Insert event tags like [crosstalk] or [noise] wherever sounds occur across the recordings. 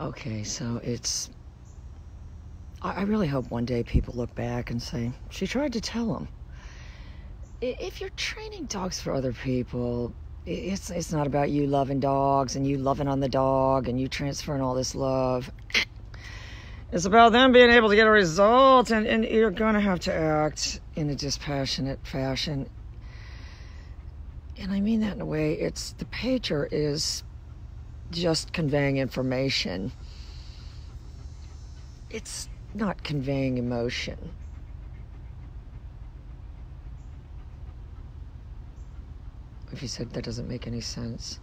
Okay, so it's. I really hope one day people look back and say, she tried to tell them. If you're training dogs for other people, it's, it's not about you loving dogs and you loving on the dog and you transferring all this love. It's about them being able to get a result, and, and you're going to have to act in a dispassionate fashion. And I mean that in a way, it's the pager is just conveying information. It's not conveying emotion. If you said that doesn't make any sense.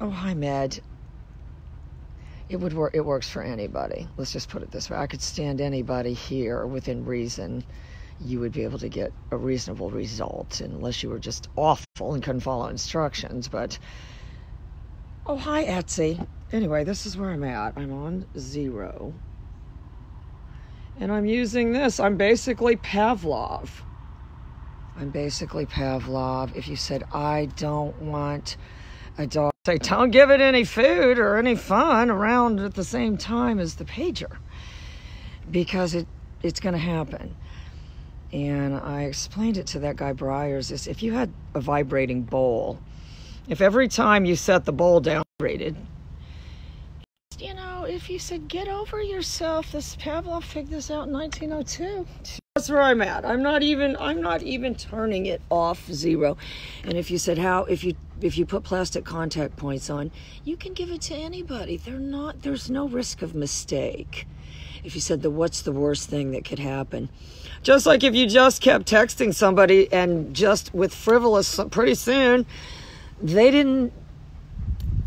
Oh, hi, Med. It would work. It works for anybody. Let's just put it this way: I could stand anybody here within reason. You would be able to get a reasonable result, unless you were just awful and couldn't follow instructions. But oh, hi, Etsy. Anyway, this is where I'm at. I'm on zero, and I'm using this. I'm basically Pavlov. I'm basically Pavlov. If you said I don't want a dog say don't give it any food or any fun around at the same time as the pager because it it's going to happen and i explained it to that guy briars is if you had a vibrating bowl if every time you set the bowl down vibrated you know if you said get over yourself. This pavlov figured this out in 1902 that's where i'm at. I'm not even i'm not even turning it off zero. And if you said how if you if you put plastic contact points on you can give it to anybody. They're not there's no risk of mistake if you said the what's the worst thing that could happen? Just like if you just kept texting somebody and just with frivolous pretty soon they didn't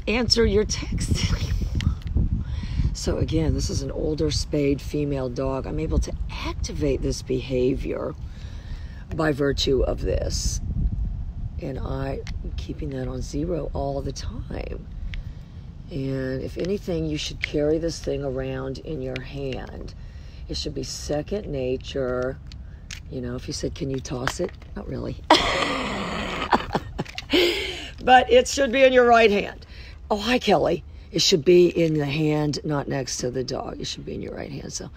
answer your text [laughs] so again this is an older spayed female dog. I'm able to activate this behavior by virtue of this. And I am keeping that on zero all the time. And if anything, you should carry this thing around in your hand. It should be second nature. You know, if you said, Can you toss it? Not really. [laughs] but it should be in your right hand. Oh, hi, Kelly. It should be in the hand, not next to the dog. It should be in your right hand. So,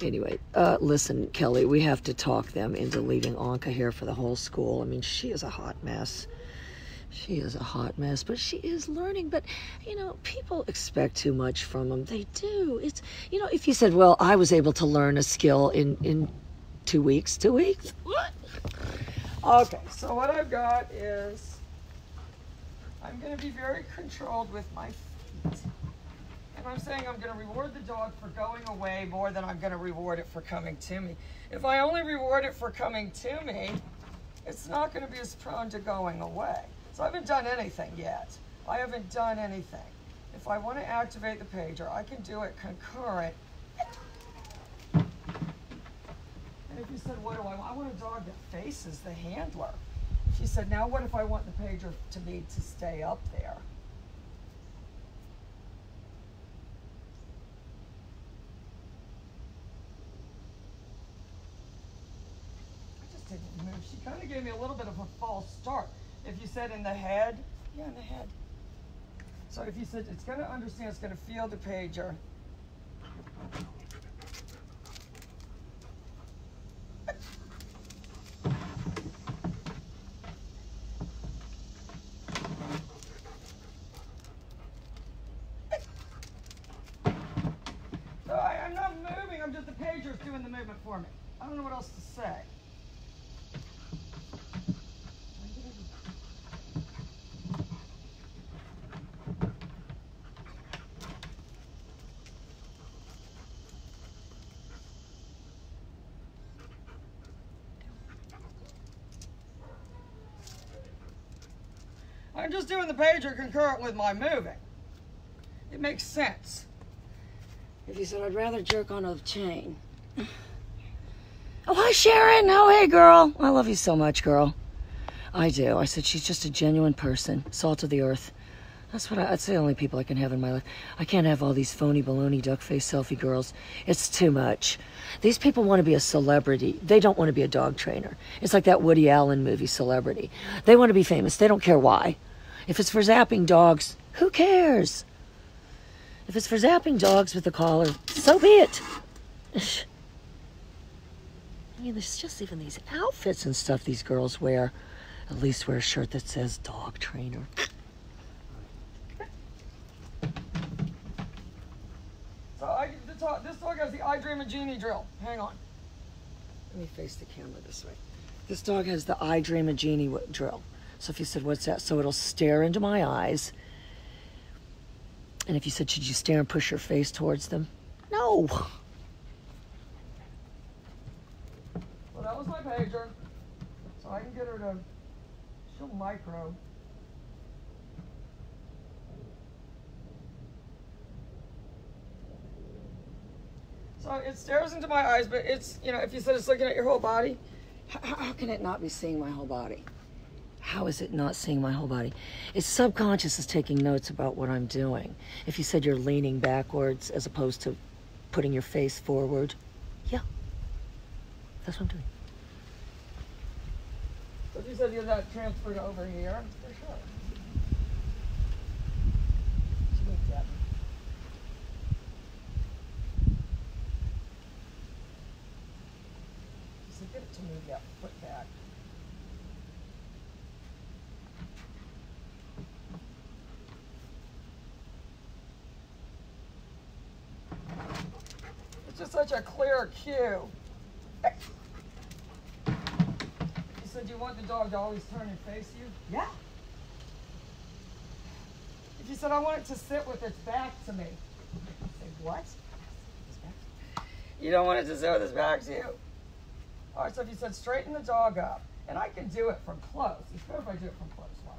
anyway, uh, listen, Kelly, we have to talk them into leaving Anka here for the whole school. I mean, she is a hot mess. She is a hot mess, but she is learning. But, you know, people expect too much from them. They do. It's, you know, if you said, well, I was able to learn a skill in, in two weeks, two weeks, what? Okay, so what I've got is I'm going to be very controlled with my feet. And I'm saying I'm going to reward the dog for going away more than I'm going to reward it for coming to me. If I only reward it for coming to me, it's not going to be as prone to going away. So I haven't done anything yet. I haven't done anything. If I want to activate the pager, I can do it concurrent. And if you said, what do I want? I want a dog that faces the handler. She said, now what if I want the pager to be to stay up there? I just didn't move. She kind of gave me a little bit of a false said in the head, yeah, in the head. So if you said it's going to understand, it's going to feel the pager. So I, I'm not moving. I'm just the pager's doing the movement for me. I don't know what else to say. I'm just doing the pager concurrent with my moving. It makes sense. If you said, I'd rather jerk on a chain. [sighs] Oh, hi, Sharon. Oh, hey, girl. I love you so much, girl. I do. I said, she's just a genuine person, salt of the earth. That's what I, that's the only people I can have in my life. I can't have all these phony baloney duck face selfie girls. It's too much. These people want to be a celebrity. They don't want to be a dog trainer. It's like that Woody Allen movie, Celebrity. They want to be famous. They don't care why. If it's for zapping dogs, who cares? If it's for zapping dogs with a collar, so be it. [sighs] I mean, there's just even these outfits and stuff these girls wear. At least wear a shirt that says dog trainer. So I, this dog, this dog has the I Dream of Jeannie drill. Hang on. Let me face the camera this way. This dog has the I Dream a Jeannie drill. So if you said, What's that? So it'll stare into my eyes. And if you said, Should you stare and push your face towards them? No. Well, that was my pager. So I can get her to she'll micro. So it stares into my eyes, but it's you know if you said it's looking at your whole body, How, how can it not be seeing my whole body? How is it not seeing my whole body? Its subconscious is taking notes about what I'm doing. If you said you're leaning backwards as opposed to putting your face forward, yeah, that's what I'm doing. so you said you had that transferred over here, for sure. She winked at me. She said, it to me, yeah, put back." Such a clear cue. You said you want the dog to always turn and face you? Yeah. If you said I want it to sit with its back to me, I say, what? You don't want it to sit with its back to you. All right, so if you said straighten the dog up, and I can do it from close. It's better if I do it from close. Watch.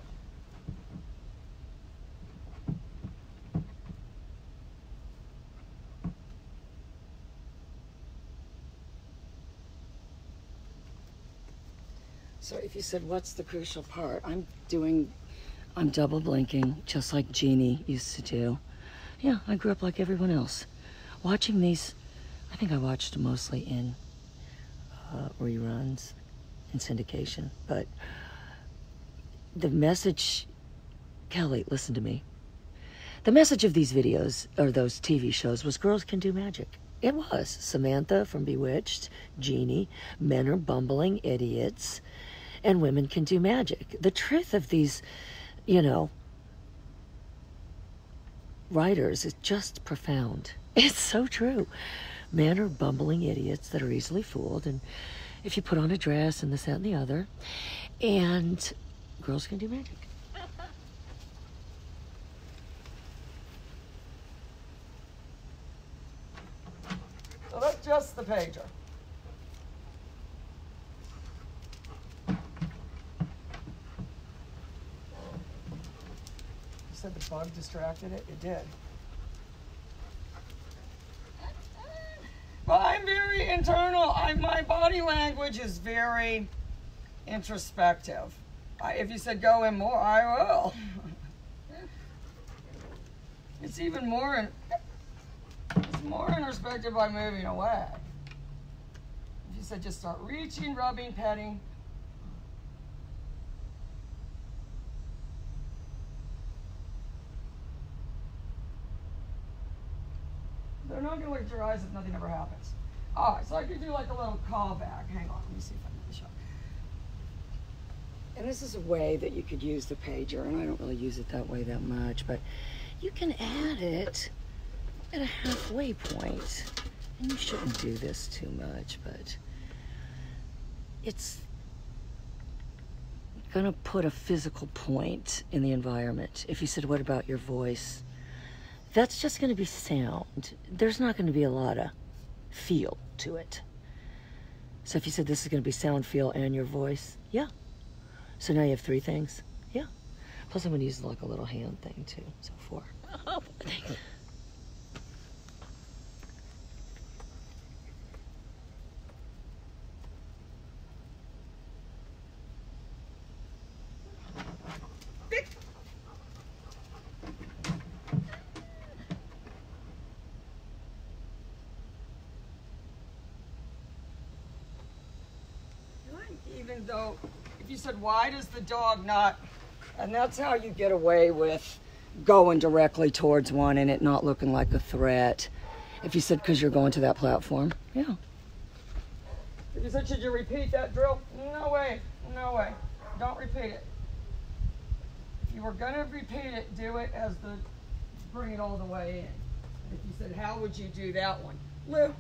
So if you said, what's the crucial part? I'm doing, I'm double blinking, just like Jeannie used to do. Yeah, I grew up like everyone else. Watching these, I think I watched mostly in uh, reruns in syndication. But the message, Kelly, listen to me. The message of these videos, or those TV shows, was girls can do magic. It was. Samantha from Bewitched, Jeannie, men are bumbling idiots, and women can do magic. The truth of these, you know, writers is just profound. [laughs] It's so true. Men are bumbling idiots that are easily fooled, and if you put on a dress and this, that, and the other, and girls can do magic. That's just the pager. Said the bug distracted it? It did. But I'm very internal. I, my body language is very introspective. I, if you said go in more, I will. [laughs] it's even more in, it's more introspective by moving away. If you said just start reaching, rubbing, petting. They're not gonna look at your eyes if nothing ever happens. All right, so I could do like a little callback. Hang on, let me see if I can shot. And this is a way that you could use the pager, and I don't really use it that way that much, but you can add it at a halfway point. And you shouldn't do this too much, but it's gonna put a physical point in the environment. If you said, What about your voice? That's just gonna be sound. There's not gonna be a lot of feel to it. So if you said this is gonna be sound, feel, and your voice, yeah. So now you have three things. Yeah. Plus, I'm going to use like a little hand thing too. So four. [laughs] Though, if you said, why does the dog not And that's how you get away with going directly towards one and it not looking like a threat. If you said, because you're going to that platform. Yeah. If you said, should you repeat that drill? No way. No way. Don't repeat it. If you were going to repeat it, do it as the, bring it all the way in. If you said, how would you do that one? Lou.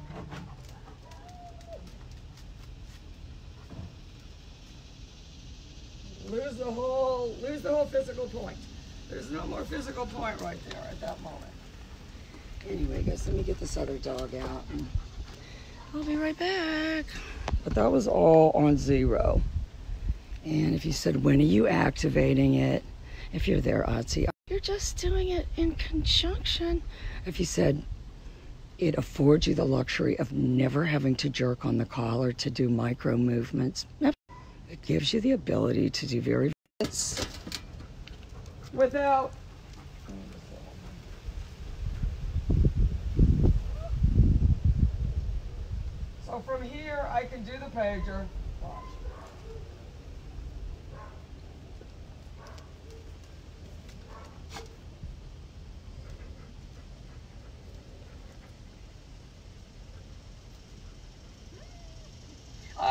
Lose the whole, lose the whole physical point. There's no more physical point right there at that moment. Anyway, guys, let me get this other dog out. I'll be right back. But that was all on zero. And if you said, when are you activating it? If you're there, Otzi, you're just doing it in conjunction. If you said, it affords you the luxury of never having to jerk on the collar to do micro movements. It gives you the ability to do very without So from here I can do the pager. Watch.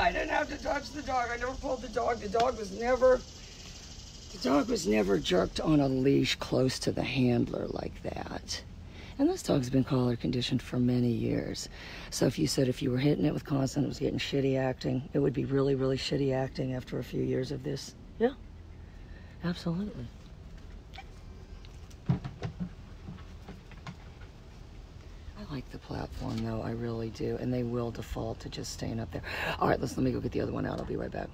I didn't have to touch the dog. I never pulled the dog. The dog was never the dog was never jerked on a leash close to the handler like that. And this dog's been collar conditioned for many years. So if you said if you were hitting it with constant, it was getting shitty acting, it would be really, really shitty acting after a few years of this. Yeah, absolutely. Like the platform though, I really do. And they will default to just staying up there. All right, let's let me go get the other one out. I'll be right back.